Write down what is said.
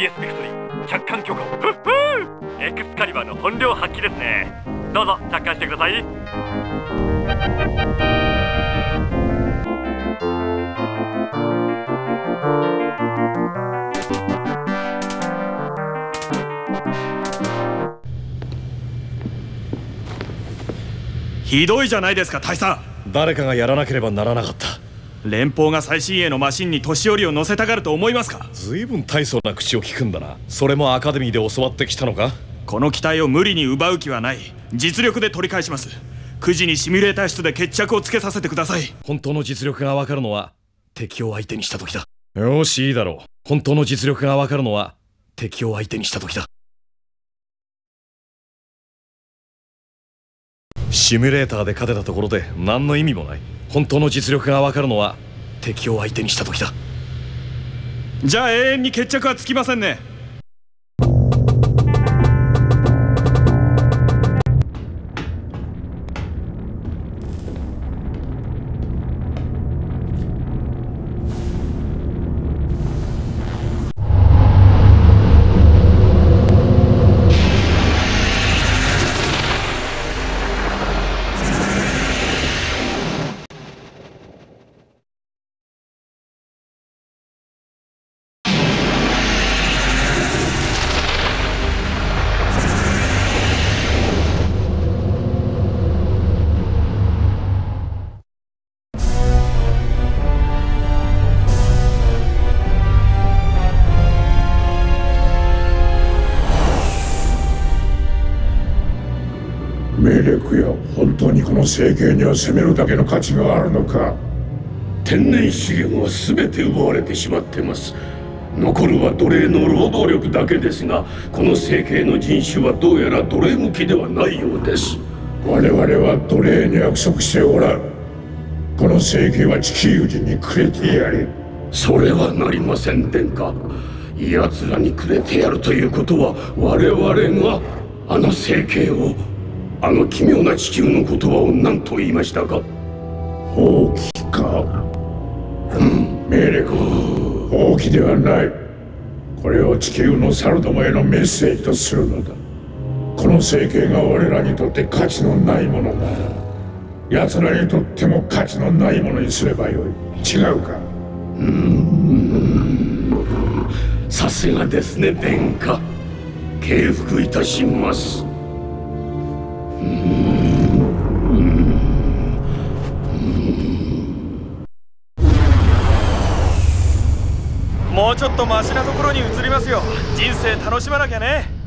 CS ビクトリー着艦許可を。ふっふー。エクスカリバーの本領発揮ですね。どうぞ着艦してください。ひどいじゃないですか大佐。誰かがやらなければならなかった連邦が最新鋭のマシンに年寄りを乗せたがると思いますか？随分大層な口を聞くんだな。それもアカデミーで教わってきたのか？この機体を無理に奪う気はない。実力で取り返します。9時にシミュレーター室で決着をつけさせてください。本当の実力がわかるのは敵を相手にした時だ。よしいいだろう。本当の実力がわかるのは敵を相手にした時だ。シミュレーターで勝てたところで何の意味もない本当の実力が分かるのは敵を相手にした時だ。じゃあ永遠に決着はつきませんね。メレクよ本当にこの政権には攻めるだけの価値があるのか。天然資源は全て奪われてしまってます。残るは奴隷の労働力だけですがこの政権の人種はどうやら奴隷向きではないようです。我々は奴隷に約束しておらん。この政権は地球人にくれてやれ。それはなりません殿下奴らにくれてやるということは我々があの政権をあの奇妙な地球の言葉を何と言いましたか？放棄か。うんメレク放棄ではない。これを地球の猿どもへのメッセージとするのだ。この政権が我らにとって価値のないものなら奴らにとっても価値のないものにすればよい。違うか？さすがですね殿下。敬服いたしますもうちょっとマシなところに移りますよ。人生楽しまなきゃね。